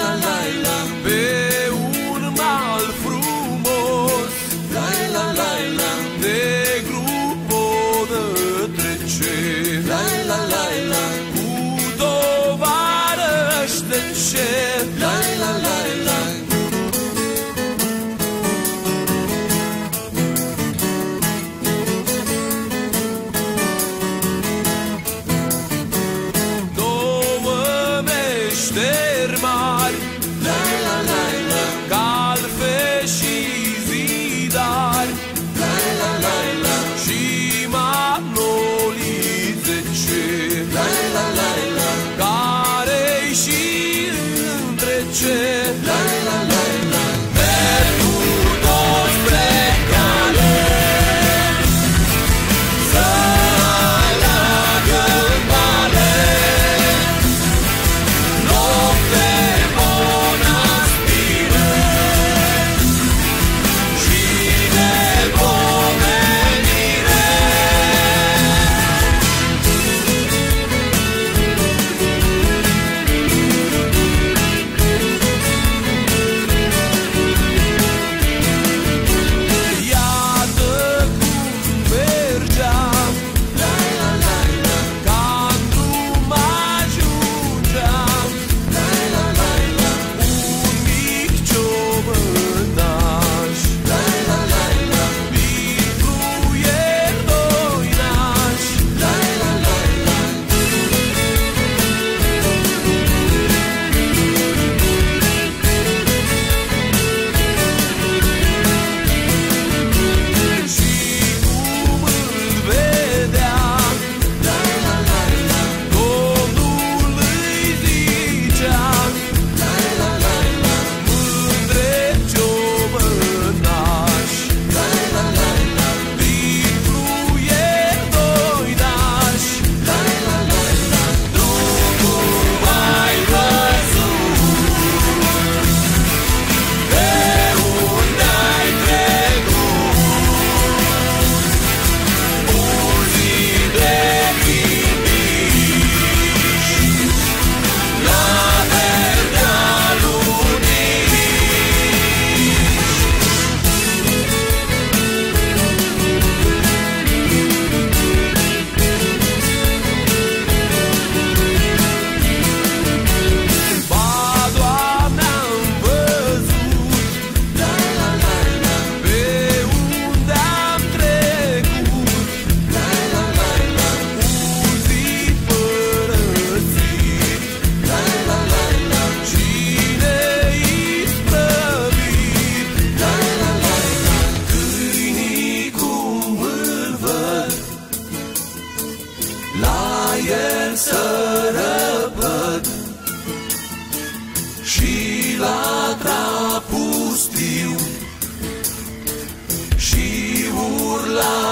la la la. Pe un mal frumos La la la la. Negru de trece. La la la la. Cu tovarăși de ce? La la la la. There noche, la la la. el să răpăd. Și la trapustiu. Și urla